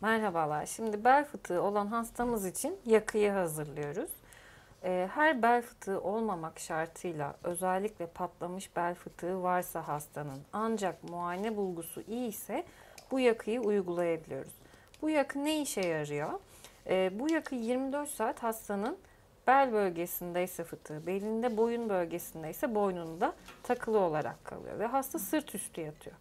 Merhabalar. Şimdi bel fıtığı olan hastamız için yakıyı hazırlıyoruz. Ee, Her bel fıtığı olmamak şartıyla özellikle patlamış bel fıtığı varsa hastanın ancak muayene bulgusu iyi ise bu yakıyı uygulayabiliyoruz. Bu yakı ne işe yarıyor? Ee, Bu yakı 24 saat hastanın bel bölgesindeyse fıtığı, belinde boyun bölgesindeyse boynunda takılı olarak kalıyor ve hasta sırt üstü yatıyor.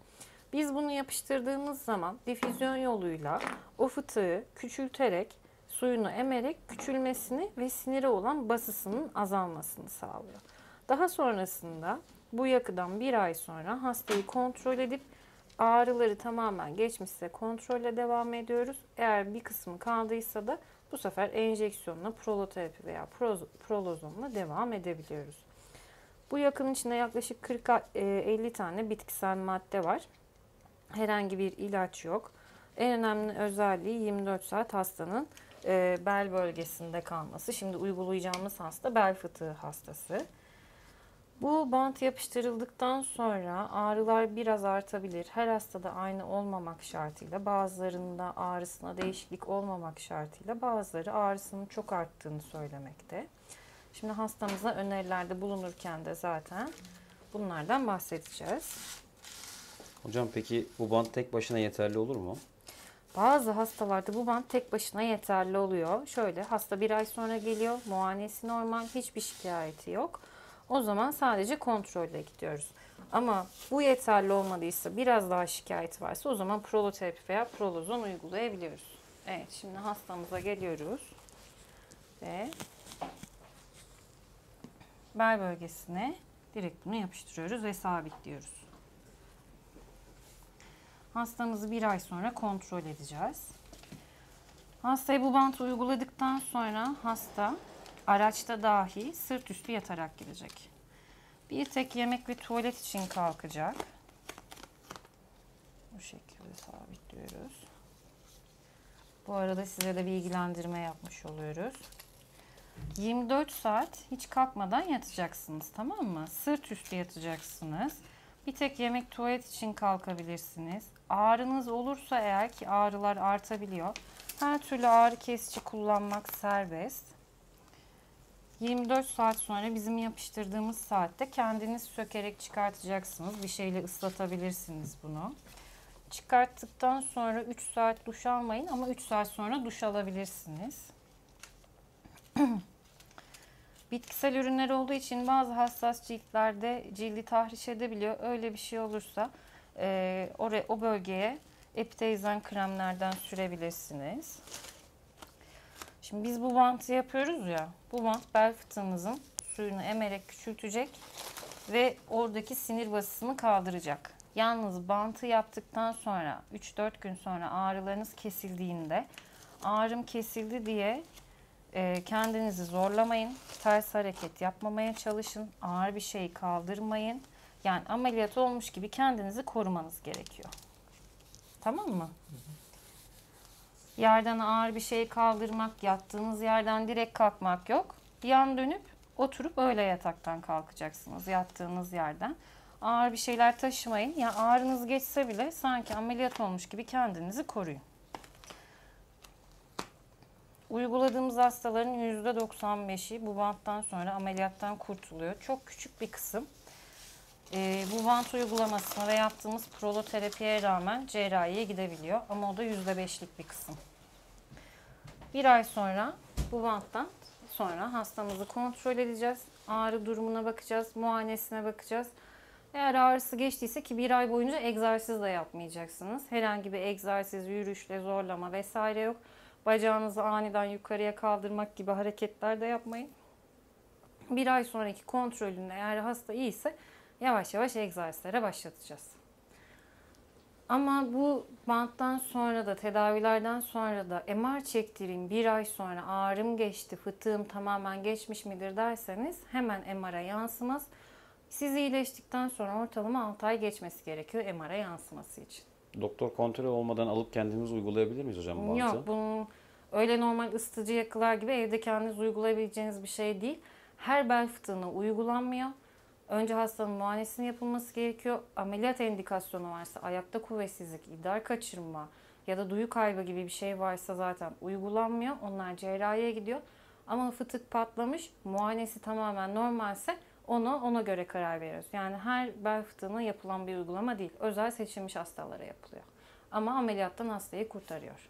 Biz bunu yapıştırdığımız zaman difüzyon yoluyla o fıtığı küçülterek, suyunu emerek küçülmesini ve sinire olan basısının azalmasını sağlıyor. Daha sonrasında bu yakıdan bir ay sonra hastayı kontrol edip ağrıları tamamen geçmişse kontrolle devam ediyoruz. Eğer bir kısmı kaldıysa da bu sefer enjeksiyonla, proloterapi veya proz- prolozonla devam edebiliyoruz. Bu yakının içinde yaklaşık 40-50 tane bitkisel madde var. Herhangi bir ilaç yok. En önemli özelliği 24 saat hastanın e, bel bölgesinde kalması. Şimdi uygulayacağımız hasta bel fıtığı hastası. Bu bant yapıştırıldıktan sonra ağrılar biraz artabilir. Her hastada aynı olmamak şartıyla, bazılarında ağrısına değişiklik olmamak şartıyla, bazıları ağrısının çok arttığını söylemekte. Şimdi hastamıza önerilerde bulunurken de zaten bunlardan bahsedeceğiz. Hocam peki bu bant tek başına yeterli olur mu? Bazı hastalarda bu bant tek başına yeterli oluyor. Şöyle hasta bir ay sonra geliyor, muayenesi normal, hiçbir şikayeti yok. O zaman sadece kontrolle gidiyoruz. Ama bu yeterli olmadıysa, biraz daha şikayet varsa o zaman proloterapi veya prolozon uygulayabiliyoruz. Evet, şimdi hastamıza geliyoruz ve bel bölgesine direkt bunu yapıştırıyoruz ve sabitliyoruz. Hastamızı bir ay sonra kontrol edeceğiz. Hastaya bu bantı uyguladıktan sonra hasta araçta dahi sırt üstü yatarak gelecek. Bir tek yemek ve tuvalet için kalkacak. Bu şekilde sabitliyoruz. Bu arada size de bilgilendirme yapmış oluyoruz. 24 saat hiç kalkmadan yatacaksınız tamam mı? Sırt üstü yatacaksınız. Bir tek yemek tuvalet için kalkabilirsiniz. Ağrınız olursa eğer ki ağrılar artabiliyor. Her türlü ağrı kesici kullanmak serbest. 24 saat sonra bizim yapıştırdığımız saatte kendiniz sökerek çıkartacaksınız. Bir şeyle ıslatabilirsiniz bunu. Çıkarttıktan sonra 3 saat duş almayın ama 3 saat sonra duş alabilirsiniz. Bitkisel ürünler olduğu için bazı hassas ciltlerde cildi tahriş edebiliyor. Öyle bir şey olursa e, oraya, o bölgeye epiteyzen kremlerden sürebilirsiniz. Şimdi biz bu bantı yapıyoruz ya. Bu bant bel fıtığınızın suyunu emerek küçültecek ve oradaki sinir basısını kaldıracak. Yalnız bantı yaptıktan sonra 3-4 gün sonra ağrılarınız kesildiğinde ağrım kesildi diye e, kendinizi zorlamayın. Ters hareket yapmamaya çalışın. Ağır bir şeyi kaldırmayın. Yani ameliyat olmuş gibi kendinizi korumanız gerekiyor. Tamam mı? Yerden ağır bir şey kaldırmak, yattığınız yerden direkt kalkmak yok. Yan dönüp oturup öyle yataktan kalkacaksınız yattığınız yerden. Ağır bir şeyler taşımayın. Ya ağrınız geçse bile sanki ameliyat olmuş gibi kendinizi koruyun. Uyguladığımız hastaların %95'i bu banttan sonra ameliyattan kurtuluyor. Çok küçük bir kısım e, bu bant uygulamasına ve yaptığımız proloterapiye rağmen cerrahiye gidebiliyor. Ama o da %5'lik bir kısım. Bir ay sonra bu banttan sonra hastamızı kontrol edeceğiz. Ağrı durumuna bakacağız, muayenesine bakacağız. Eğer ağrısı geçtiyse ki bir ay boyunca egzersiz de yapmayacaksınız. Herhangi bir egzersiz, yürüyüşle zorlama vesaire yok. Bacağınızı aniden yukarıya kaldırmak gibi hareketler de yapmayın. Bir ay sonraki kontrolünde eğer hasta iyiyse yavaş yavaş egzersizlere başlatacağız. Ama bu banttan sonra da tedavilerden sonra da MR çektireyim bir ay sonra ağrım geçti, fıtığım tamamen geçmiş midir derseniz hemen MR'a yansımaz. Siz iyileştikten sonra ortalama 6 ay geçmesi gerekiyor MR'a yansıması için. Doktor kontrol olmadan alıp kendimiz uygulayabilir miyiz hocam bantı? Yok bunun öyle normal ısıtıcı yakılar gibi evde kendiniz uygulayabileceğiniz bir şey değil. Her bel fıtığına uygulanmıyor. Önce hastanın muayenesinin yapılması gerekiyor. Ameliyat indikasyonu varsa ayakta kuvvetsizlik, idrar kaçırma, ya da duyu kaybı gibi bir şey varsa zaten uygulanmıyor. Onlar cerrahiye gidiyor. Ama fıtık patlamış, muayenesi tamamen normalse ona ona göre karar veriyoruz. Yani her bel fıtığına yapılan bir uygulama değil. Özel seçilmiş hastalara yapılıyor. Ama ameliyattan hastayı kurtarıyor.